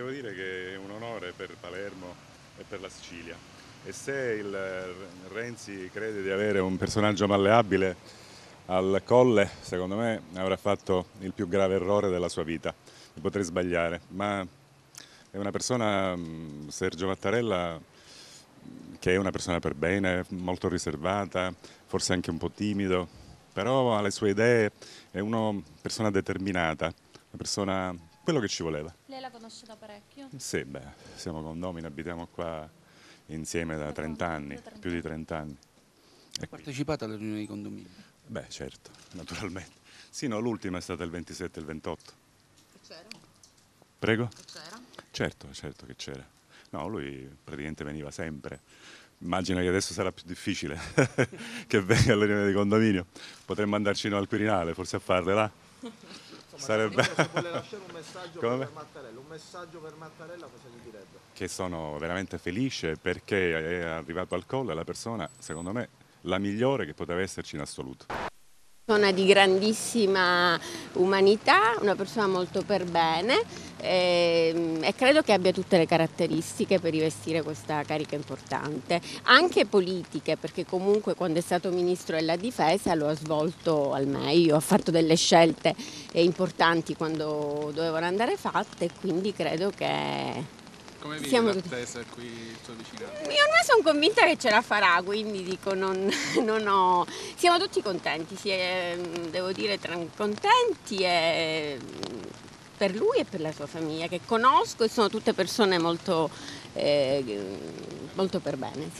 devo dire che è un onore per Palermo e per la Sicilia. E se il Renzi crede di avere un personaggio malleabile al colle, secondo me avrà fatto il più grave errore della sua vita. Mi potrei sbagliare, ma è una persona, Sergio Mattarella, che è una persona per bene, molto riservata, forse anche un po' timido, però ha le sue idee, è una persona determinata, una persona quello che ci voleva. Lei la conosce da parecchio? Sì, beh, siamo condomini, abitiamo qua insieme da 30 anni, più di 30 anni. Ha partecipato alle riunioni di condominio? Beh, certo, naturalmente. Sì, no, l'ultima è stata il 27 e il 28. E c'era? Prego? E c'era? Certo, certo che c'era. No, lui praticamente veniva sempre. Immagino che adesso sarà più difficile che venga alla riunione di condominio. Potremmo andarci noi al Quirinale, forse a farle là. Sarebbe... Se vuole lasciare un messaggio Come? per Mattarella, un messaggio per Mattarella cosa gli direbbe? Che sono veramente felice perché è arrivato al colle la persona, secondo me, la migliore che poteva esserci in assoluto. Persona di grandissima umanità, una persona molto per bene e, e, credo che abbia tutte le caratteristiche per rivestire questa carica importante, anche politiche perché comunque quando è stato Ministro della Difesa lo ha svolto al meglio, ha fatto delle scelte importanti quando dovevano andare fatte e quindi credo che come vive Siamo l'attesa qui il suo vicinato? Io ormai sono convinta che ce la farà, quindi dico non, non ho... Siamo tutti contenti, si è, devo dire contenti e, per lui e per la sua famiglia che conosco e sono tutte persone molto, eh, molto per bene.